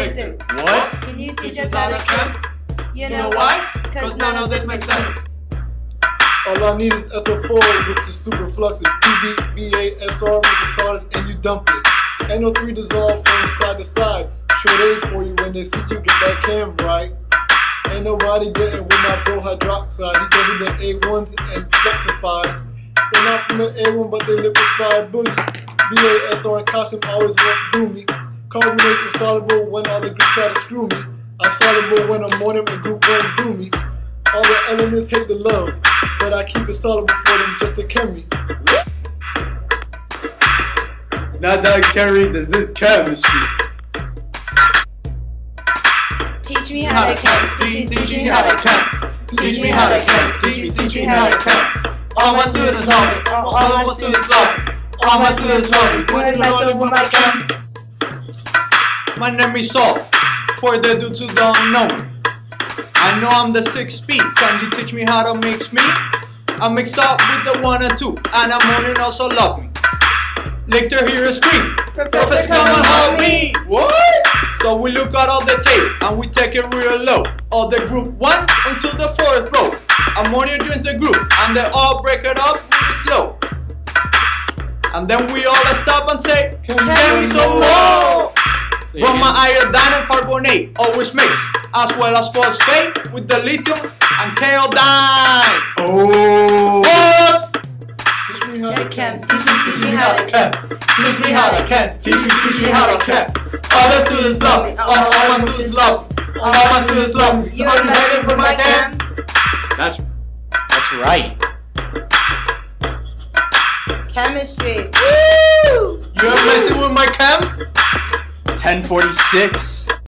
What? Can you teach us how to count? You know why? Because none of this makes sense. All I need is SO4 with super flux and PBBA SR with the solid and you dump it. NO3 dissolve from side to side. Sure they for you when they see you get that cam right. Ain't nobody getting with my bro hydroxide. He me the A1s and flexifies. They're not from the A1 but they liquefy booty. BASR and costume always went through me. Carbonate is soluble when all the group try to screw me. I'm soluble when ammonium and group 1 do me. All the elements hate the love, but I keep it soluble for them just to chem me. Not that carry this, this chemistry. Teach me how to count. Teach me, teach me how to count. Teach me how to count. Teach me, teach me how to count. All my students love me. All, all my students love me. All my students love me. Doing myself with my count. My name is Saul, for the dudes who don't know me. I know I'm the six speed. Can you teach me how to mix me? I mix up with the one and two, and I'm on also love me. Lichter here a scream. Professor, come and help me. What? So we look at all the tape and we take it real low. All the group one until the fourth row. Ammonia joins the group and they all break it up really slow. And then we all stop and say, Can we some more? Roma iodine and carbonate always mix, as well as phosphate with the lithium and kaodine. Oh. What? Teach me how to Chem, teach me, teach me how to count. Teach me how to count. Teach me, teach me how to count. All the students love me. All, all my students love me. All my students love me. You're messing with my chem. That's that's right. Chemistry. Woo! You're messing with my chem? 1046.